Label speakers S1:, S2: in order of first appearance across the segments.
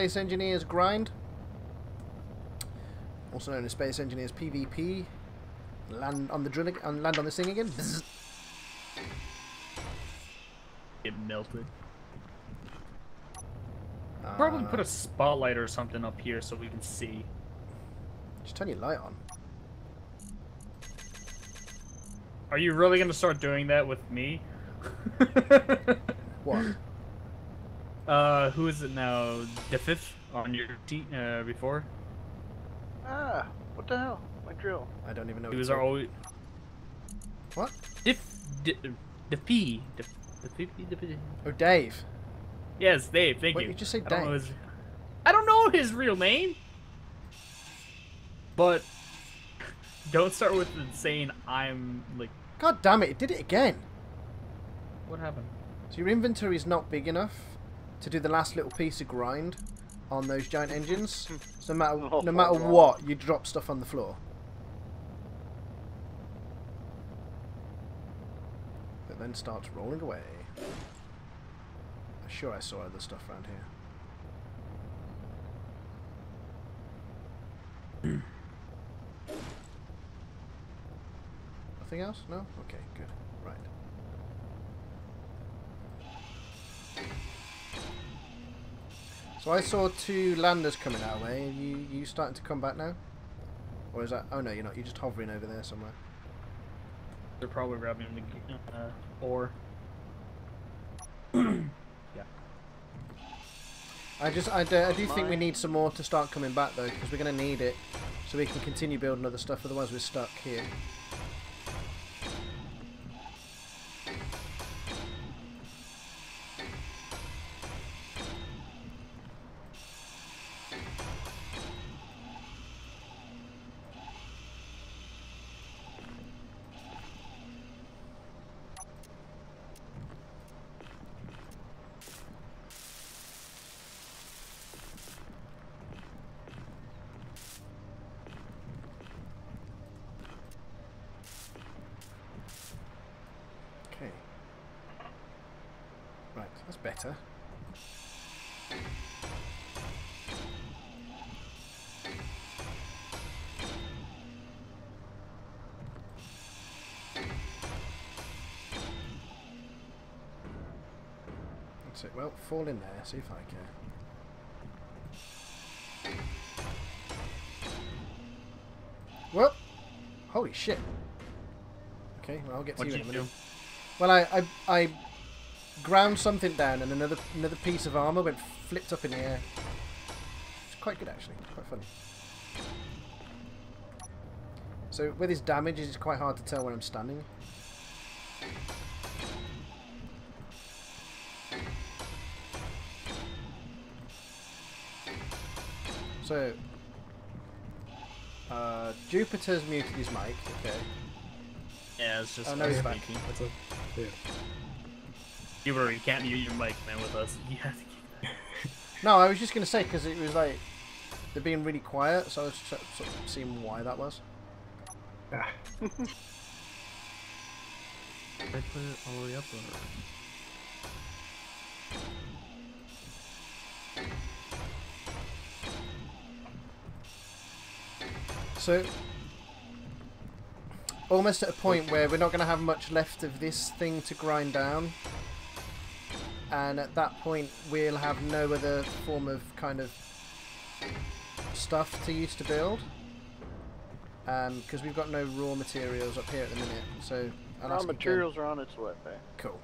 S1: Space Engineers Grind, also known as Space Engineers PvP. Land on the drilling and land on this thing again.
S2: Get melted. Probably put
S1: Uh,
S2: a spotlight or something up here so we can see.
S1: Just turn your light on.
S2: Are you really gonna start doing that with me?
S1: What?
S2: Uh, who is it now? The fifth on your team uh, before?
S3: Ah, what the hell? My drill.
S1: I don't even know.
S2: He was our always.
S1: What?
S2: Diff, di, the P, the the P, the P.
S1: Oh, Dave.
S2: Yes, Dave. Thank
S1: Wait,
S2: you.
S1: you just say
S2: I don't know his. I don't know his real name. But don't start with the saying I'm like.
S1: God damn it! It did it again.
S2: What happened?
S1: So your inventory is not big enough to do the last little piece of grind on those giant engines. So no matter
S3: Oh,
S1: no matter
S3: wow.
S1: what, you drop stuff on the floor. It then starts rolling away. I'm sure I saw other stuff around here. Hmm. Nothing else? No? Okay, good. Right. So I saw two landers coming our way. Are you you starting to come back now? Or is that? Oh no, you're not. You're just hovering over there somewhere.
S2: They're probably grabbing the uh, ore. Yeah.
S1: I just I do, I do think we need some more to start coming back though, because we're gonna need it, so we can continue building other stuff. Otherwise, we're stuck here. That's it. Well, fall in there, see if I can. Well, holy shit. Okay, well, I'll get to
S2: What'd
S1: you
S2: you
S1: in a minute.
S2: do?
S1: Well, I, I, I ground something down and another another piece of armor went flipped up in the air. It's quite good actually, quite funny. So with his damage, it's quite hard to tell where I'm standing. So, uh, Jupiter's muted his mic. Okay.
S2: Yeah, it's just.
S1: Oh, no, he's
S2: us
S1: back.
S2: speaking.
S4: What's up? Yeah.
S2: You were you can't mute your mic, man, with us. You have to keep that.
S1: No, I was just gonna say because it was like they're being really quiet, so I was sort of seeing why that was.
S4: Ah,
S2: I put it all the way up or?
S1: So almost at a point where we're not gonna have much left of this thing to grind down, and at that point we'll have no other form of kind of stuff to use to build. Um, because we've got no raw materials up here at the minute, so I'll
S3: Our
S1: ask again.
S3: materials are on its way.
S1: Cool.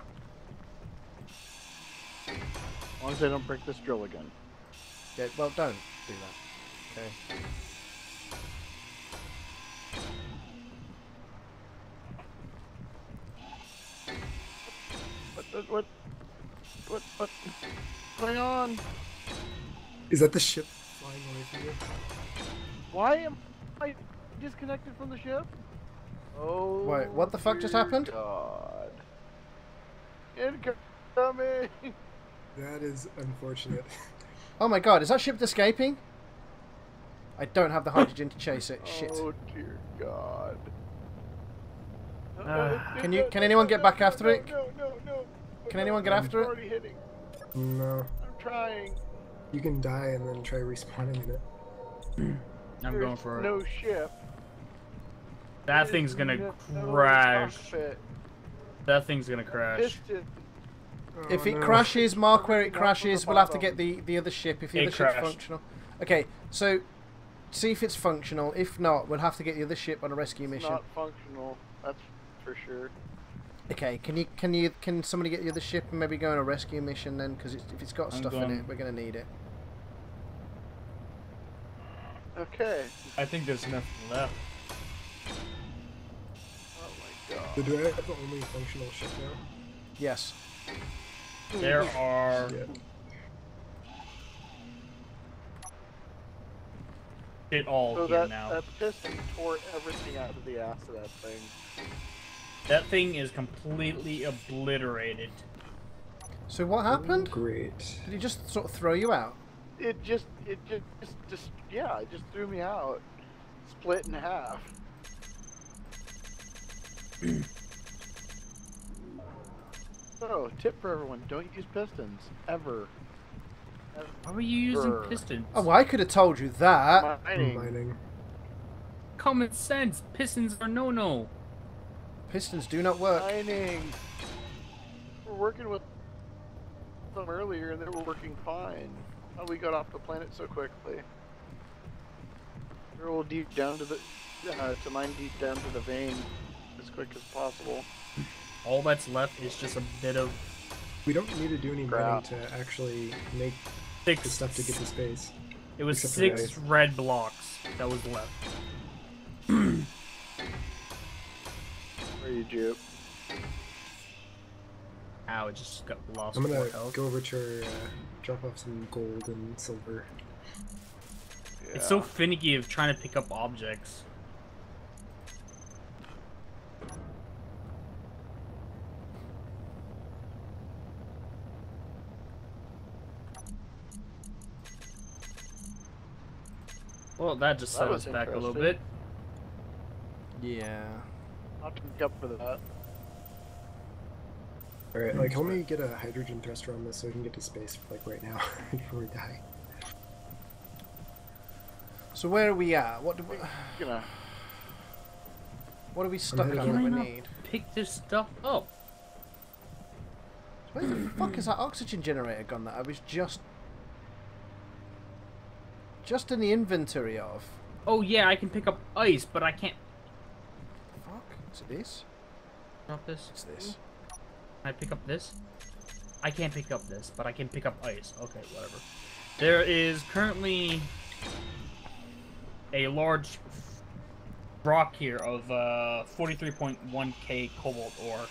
S3: As long as they don't break this drill again.
S1: Yeah, well, don't do that. Okay.
S3: What? What? What? Going on?
S4: is that the ship flying away from you?
S3: Why am I disconnected from the ship? Oh.
S1: Wait, what the fuck just happened?
S3: God. Incoming.
S4: That is unfortunate.
S1: Oh my god, is that ship escaping? I don't have the hydrogen to chase it. Shit.
S3: Oh dear God.
S2: Ah.
S1: Can you- can anyone get back after it?
S3: No, no, no.
S1: Can anyone get after it?
S3: I'm already hitting.
S4: No.
S3: I'm trying.
S4: You can die and then try respawning in it.
S2: I'm
S3: There's
S2: going for it.
S3: no ship.
S2: That
S3: There's
S2: thing's gonna
S3: no- no
S2: crash.
S3: cockpit.
S2: That thing's gonna crash.
S3: Piston.
S1: If
S4: Oh,
S1: it
S4: no.
S1: crashes, mark where it
S3: Not from the
S1: crashes. We'll have to get the, the other ship if the
S2: It
S1: other ship's functional. Okay, so see if it's functional. If not, we'll have to get the other ship on a rescue
S3: It's
S1: mission.
S3: not functional. That's for sure.
S1: Okay, can you can you can somebody get the other ship and maybe go on a rescue mission then? Because if it's got
S2: I'm
S1: stuff in it, we're gonna need it.
S3: Okay.
S2: I think there's nothing left.
S3: Oh my god.
S4: So do I have the only functional ship now?
S1: Yes.
S2: There are
S4: Yeah.
S2: it all
S3: So
S2: here
S3: that,
S2: now.
S3: that piston tore everything out of the ass of that thing.
S2: That thing is completely obliterated.
S1: So what happened?
S4: Great.
S1: Did he just sort of throw you out?
S3: It just, it just, just, yeah, it just threw me out. Split in half. so, tip for everyone: don't use pistons ever.
S2: Why were you using pistons?
S1: Oh, I could have told you that.
S3: Mining.
S4: Mining.
S2: Common sense. Pistons are no no.
S1: Pistons do not work.
S3: Mining. We're working with them earlier, and they were working fine. How we got off the planet so quickly? We're all deep down to the, uh, to mine deep down to the vein as quick as possible.
S2: All that's left is just a bit of
S4: We don't need to do any mining
S3: Crap.
S4: to actually make
S2: six
S4: the stuff to get to space.
S2: It was
S4: the
S2: six red blocks that was left.
S3: Are you, Jupe?
S2: Ow, it just got lost
S4: I'm gonna
S2: health.
S4: go over to her, uh, drop off some gold and silver.
S2: It's so finicky of trying to pick up objects. Well, that just
S3: That
S2: set us back a little bit.
S1: Yeah.
S3: I'll pick up for that.
S4: Alright, like help me get a hydrogen thruster on this so we can get to space like right now before we die.
S1: So where are we at? What do we,
S3: Gonna
S1: what are we stuck
S4: headed
S1: on that we need?
S2: pick this stuff up?
S1: Where the fuck is that oxygen generator gone that I was just just in the inventory of?
S2: Oh yeah, I can pick up ice, but I can't
S1: Fuck. Is it this?
S2: drop this.
S1: It's this.
S2: Can I pick up this? I can't pick up this, but I can pick up ice. Okay, whatever. There is currently a large rock here of uh, 43.1k cobalt ore.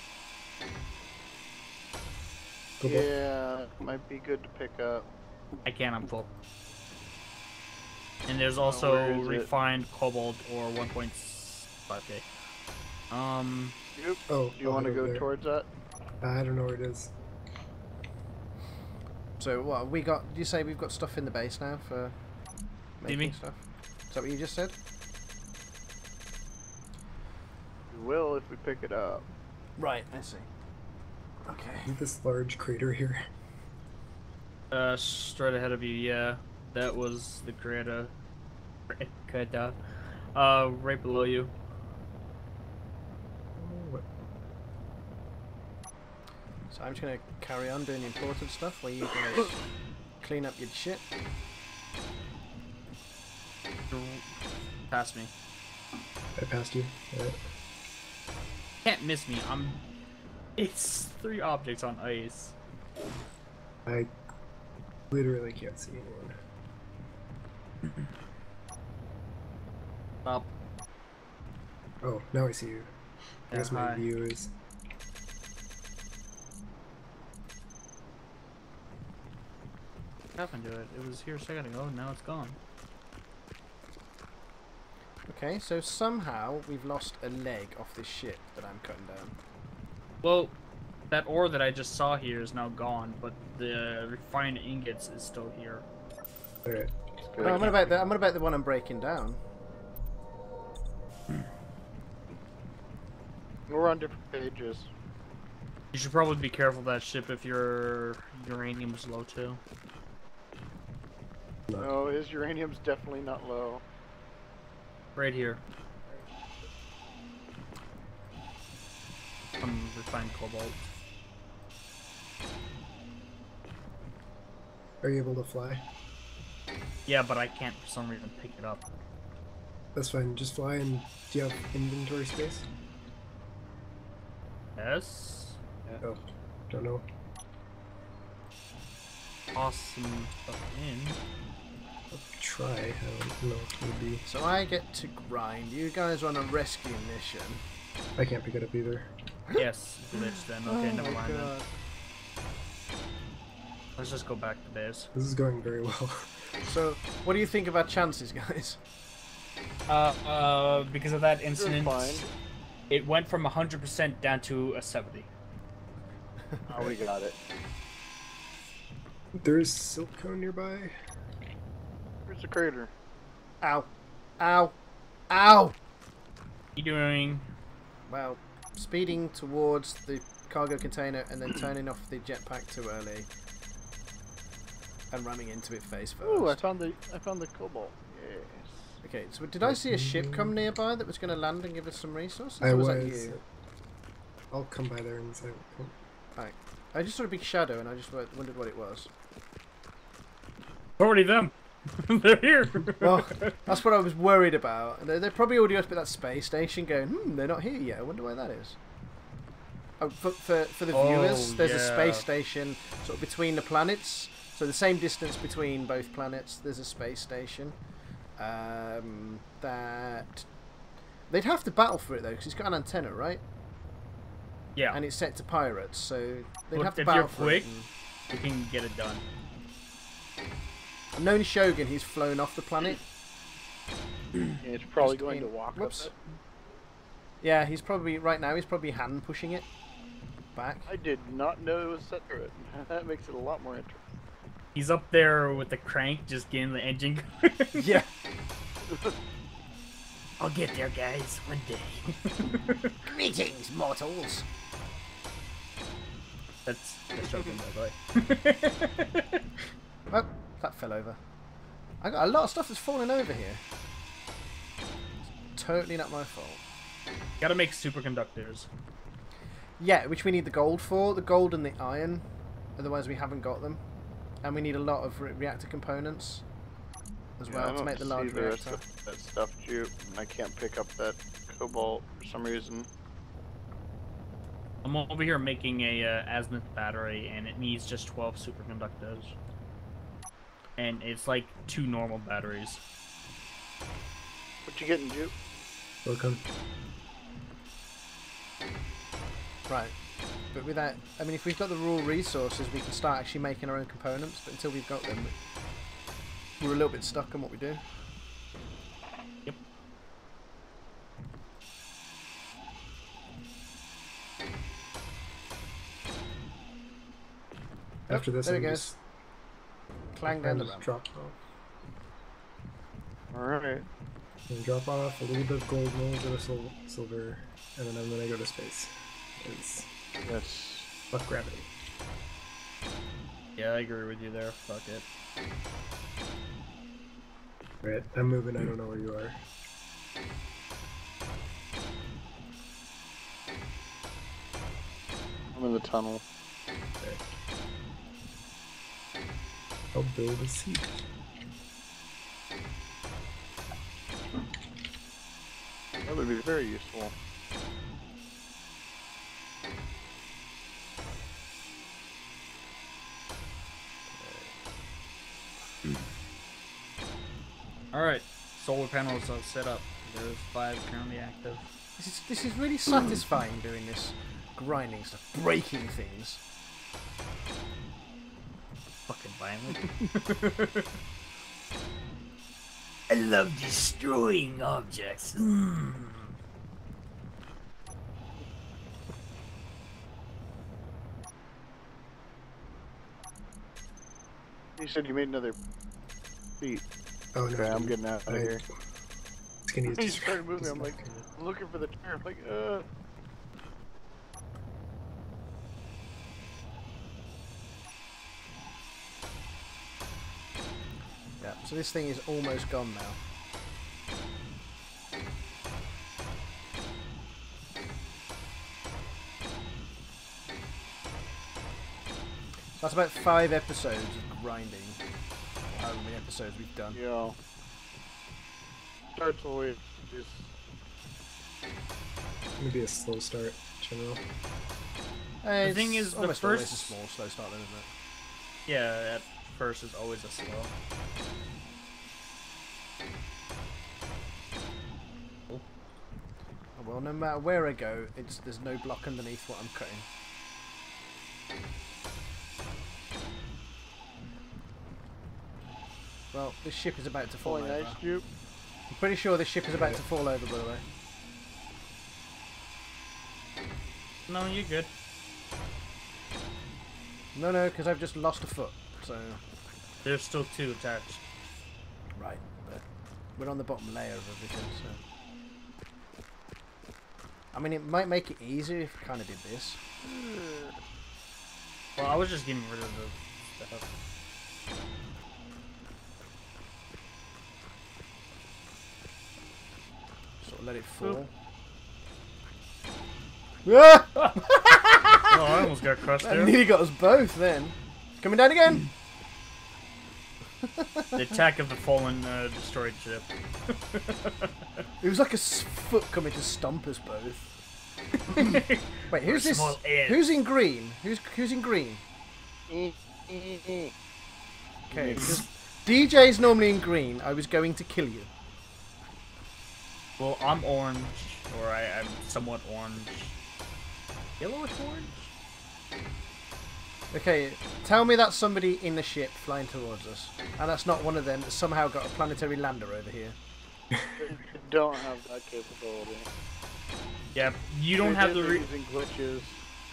S4: Go back.
S3: yeah, might be good to pick up.
S2: I can't, I'm full. And there's
S3: where
S2: also
S3: is it?
S2: refined cobalt ore 1.5k. Um,
S3: Jupe,
S4: Oh,
S3: do you want to go
S4: there.
S3: towards that?
S4: I don't know where it is.
S1: So what we got? Did you say we've got stuff in the base now for making
S2: Maybe.
S1: stuff? Is that what you just said?
S3: We will if we pick it up.
S1: Right. I see. Okay.
S4: This large crater here?
S2: uh, straight ahead of you, yeah. That was the crater. Creator. Uh, right below you.
S4: Oh, what?
S1: So I'm just gonna carry on doing the important stuff while you guys clean up your shit.
S2: Pass me.
S4: I passed you. Alright.
S2: Can't miss me. I'm. It's three objects on ice.
S4: I literally can't see anyone.
S2: Up.
S4: Oh, now I see you. I
S2: Yeah,
S4: guess my
S2: hi.
S4: view is.
S2: What happened to it? It was here a second ago. Now it's gone.
S1: Okay, so somehow we've lost a leg off this ship that I'm cutting down.
S2: Well, that ore that I just saw here is now gone, but the refined ingots is still here.
S4: Alright.
S1: Oh, no, I'm gonna bet the I'm gonna the one I'm breaking down. Hmm.
S3: We're on different pages.
S2: You should probably be careful of that ship if your uranium is low too.
S3: No, his uranium's definitely not low.
S2: Right here. Some refined cobalt.
S4: Are you able to fly?
S2: Yeah, but I can't for some reason pick it up.
S4: That's fine. Just fly and do you have inventory space?
S2: Yes.
S4: Oh, don't know.
S2: Awesome stuff in.
S4: I'll try. I don't know if it would be.
S1: So I get to grind. You guys are on a rescue mission.
S4: I can't pick it up either.
S2: Yes, glitch then. Okay,
S1: Oh
S2: never
S1: my
S2: mind then. Let's just go back to base.
S4: This is going very well.
S1: So, what do you think of our chances, guys?
S2: Uh, uh, because of that incident, it went from 100% down to a 70.
S3: Oh, we got it.
S4: There is silicon nearby.
S3: Where's the crater?
S1: Ow. Ow. Ow!
S2: You doing?
S1: Well, speeding towards the cargo container and then turning off the jetpack too early. And ramming into it face first.
S3: Ooh, I found the I found the cobalt. Yes.
S1: Okay, so did I see a ship come nearby that was going to land and give us some resources?
S4: I
S1: or
S4: was.
S1: was that you?
S4: I'll come by there and say. oh,
S1: I just saw a big shadow and I just wondered what it was.
S2: Already them. They're here.
S1: Well, that's what I was worried about. They're, they're probably already up at that space station going, hmm, they're not here yet. I wonder why that is. Oh, for, for, for the
S2: Oh,
S1: viewers, there's a space station sort of between the planets. So the same distance between both planets, there's a space station. Um, that. They'd have to battle for it though, because it's got an antenna, right?
S2: yeah,
S1: And it's set to pirates, so they'd have to
S2: if
S1: battle
S2: you're
S1: for
S2: quick-
S1: it.
S2: you can get it done.
S1: And- I've known Shogun, he's flown off the planet.
S3: Yeah, it's probably going to
S1: in-
S3: walk
S1: whoops.
S3: up it.
S1: Yeah, he's probably right now. He's probably hand pushing it back.
S3: I did not know it was set to it. that makes it a lot more interesting.
S2: He's up there with the crank, just getting the engine.
S1: yeah.
S2: I'll get there, guys, one day.
S1: Greetings, mortals.
S2: That's that's joking, by the way.
S1: Oh, that fell over. I got a lot of stuff that's falling over here. It's totally not my fault.
S2: Gotta make superconductors.
S1: Yeah, which we need the gold for, the gold and the iron. Otherwise, we haven't got them, and we need a lot of re- reactor components as
S3: Yeah,
S1: well
S3: I
S1: to
S3: don't
S1: make the
S3: see
S1: large
S3: the rest
S1: reactor.
S3: of that stuff, Jupe. and I can't pick up that cobalt for some reason.
S2: I'm over here making a uh, azimuth battery, and it needs just 12 superconductors. And it's like two normal batteries.
S3: What you getting, Jupe?
S4: Welcome.
S1: Right. But with that, I mean, if we've got the raw resources, we can start actually making our own components. But until we've got them, we're a little bit stuck on what we do.
S2: Yep.
S4: After this,
S1: there
S4: I'm
S1: it goes.
S4: Just-
S1: Clang down the ramp.
S4: drop off.
S3: Alright.
S4: And drop off a little bit of gold, a little bit of sil- silver, and then I'm gonna go to space. Because
S3: Yes.
S4: fuck gravity.
S2: Yeah, I agree with you there. Fuck it.
S4: Alright, I'm moving. I don't know where you are.
S3: I'm in the tunnel.
S4: I'll build a seat.
S3: That would be very useful.
S2: Alright, solar panels are set up. There's five currently active.
S1: This is this is really satisfying doing this grinding stuff, breaking things.
S2: Fucking violent. I love destroying objects. Mm.
S3: You said you made another seat.
S4: Oh no.
S3: Okay, I'm getting out of
S4: I-
S3: here.
S4: It's gonna use
S3: He started moving. I'm like, looking for the chair. I'm like, uh.
S1: So this thing is almost gone now. That's about five episodes of grinding. However many episodes we've done.
S3: Yeah. Starts always just
S4: Maybe a slow start, general.
S1: Uh,
S2: The thing is, the
S1: almost always a
S2: first-
S1: small slow start, then, isn't it?
S2: Yeah, at first is always a slow.
S1: No matter where I go, it's there's no block underneath what I'm cutting. Well, this ship is about to fall
S3: pulling
S1: over.
S3: ice.
S1: I'm pretty sure this ship is about to fall over, by the way.
S2: No, you're good.
S1: No, no, because I've just lost a foot. So,
S2: There's still two attached.
S1: right, but we're on the bottom layer of everything. So, I mean, it might make it easier if we kind of did this.
S2: Well, I was just getting rid of the stuff.
S1: Sort of let it fall.
S2: Oop. Oh, I almost got crushed
S1: That
S2: there.
S1: nearly got us both then. Coming down again.
S2: The attack of the fallen uh, destroyed ship.
S1: It was like a foot coming to stomp us both. Wait, who's this? Who's in green? Who's who's in green? Okay, because DJ's normally in green. I was going to kill you.
S2: Well, I'm orange, or I, I'm somewhat orange. Yellowish orange?
S1: Okay, tell me that's somebody in the ship flying towards us, and that's not one of them that somehow got a planetary lander over here.
S3: Don't have that capability.
S2: Yeah, you don't
S3: They
S2: have the.
S3: be
S2: Re-
S3: using glitches.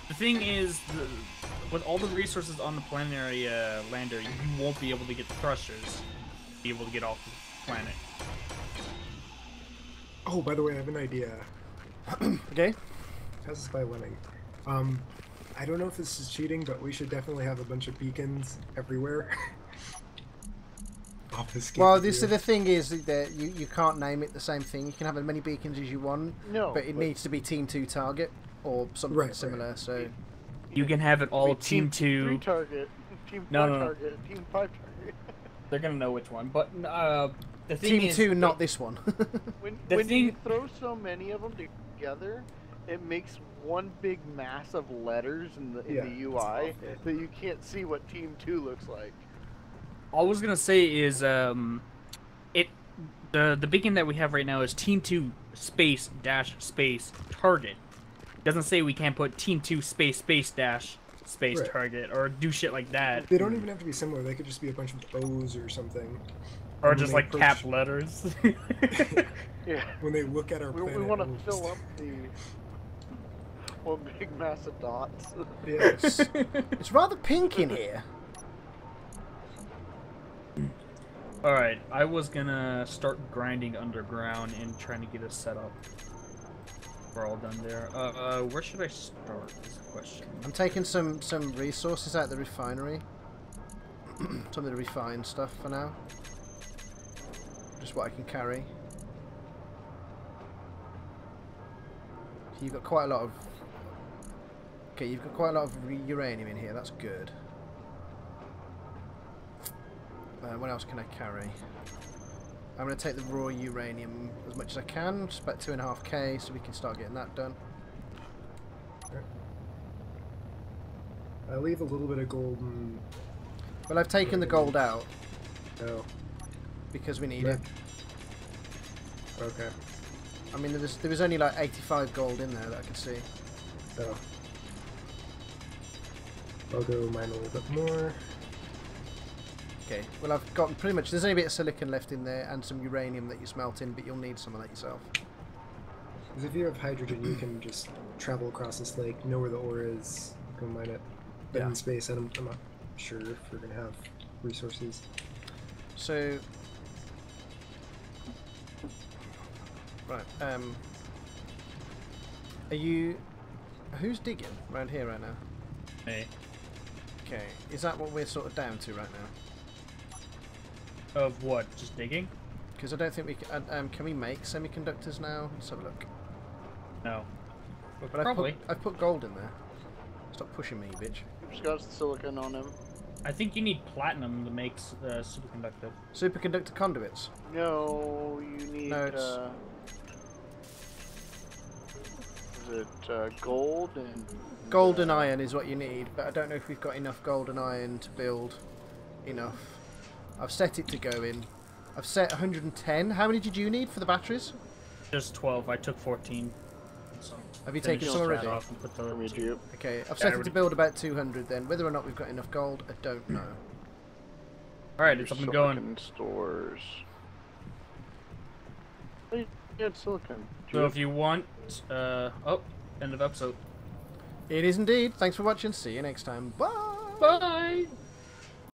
S2: the thing is, the, with all the resources on the planetary uh, lander, you won't be able to get the thrusters. Be able to get off the planet.
S4: Oh, by the way, I have an idea.
S1: Okay.
S4: How's this by Lemming? Um, I don't know if this is cheating, but we should definitely have a bunch of beacons everywhere.
S1: Well, this
S4: view.
S1: the thing is that you, you can't name it the same thing. You can have as many beacons as you want,
S3: No,
S1: but it needs to be Team Two target or something
S4: Right, right.
S1: similar. So
S2: You can have it all
S3: Wait,
S2: team,
S3: Three
S2: two.
S3: target, team
S2: No,
S3: four
S2: no, no.
S3: target, team five target.
S2: They're gonna know which one. But uh, the thing
S1: Team
S2: is,
S1: Two, not this one.
S3: When
S2: The
S3: when you throw so many of them together, it makes one big mass of letters in the in
S4: Yeah,
S3: the UI that you can't see what Team Two looks like.
S2: all I was gonna say is um, it the the beacon that we have right now is Team Two space dash space target. Doesn't say we can't put Team Two space space dash space
S4: Right.
S2: target or do shit like that,
S4: They don't even have to be similar. They could just be a bunch of O's or something.
S2: or just like
S4: approach-
S2: cap letters.
S3: Yeah,
S4: When they look at our
S3: we,
S4: planet,
S3: we want to fill
S4: just-
S3: up the one big mass of dots.
S4: Yes.
S1: it's, it's rather pink in here.
S2: all right, I was gonna start grinding underground and trying to get us set up. We're all done there. Uh, uh where should I start? Is the question.
S1: I'm taking some some resources out of the refinery. some of the refined stuff for now. Just what I can carry. So you've got quite a lot of. Okay, you've got quite a lot of uranium in here. That's good. Uh, what else can I carry? I'm going to take the raw uranium as much as I can, just about two and a half k, so we can start getting that done.
S4: I leave a little bit of gold and
S1: Well, I've taken the gold out
S4: oh,
S1: because we need
S4: Yeah.
S1: it.
S4: okay.
S1: I mean, there was there was only like 85 gold in there that I could see.
S4: Oh. I'll go mine a little bit more.
S1: Okay. Well, I've got pretty much. There's only a bit of silicon left in there and some uranium that you smelt in, but you'll need some of that yourself.
S4: Because if you have hydrogen, you can just travel across this lake, know where the ore is, go mine it. But
S1: Yeah.
S4: in space, I'm, I'm not sure if we're gonna have resources.
S1: So. Right. Um. Are you? Who's digging around here right now?
S2: Hey.
S1: Okay. Is that what we're sort of down to right now?
S2: Of what? Just digging?
S1: Because I don't think we can. Um, can we make semiconductors now? Let's have a look.
S2: No. But
S1: But I've
S2: probably.
S1: put, I've put gold in there. Stop pushing me, bitch.
S3: He's got silicon on him.
S2: I think you need platinum to make s- uh, superconductor.
S1: Superconductor conduits.
S3: No, you need.
S1: No, it's-
S3: Uh, it uh, gold and
S1: Gold and
S3: uh,
S1: iron is what you need, but I don't know if we've got enough gold and iron to build enough. I've set it to go in. I've set 110. How many did you need for the batteries?
S2: Just 12. I took 14. So
S1: Have you taken some already?
S2: off and put the-
S3: For me, Jeep.
S1: Okay, I've
S2: Yeah,
S1: set it to build about 200 then. Whether or not we've got enough gold, I don't know.
S2: Alright,
S3: Your
S2: it's up and going.
S3: silicon stores. You had silicon.
S2: So if you want, uh, oh, end of episode.
S1: It is indeed. Thanks for watching. See you next time. Bye.
S2: Bye!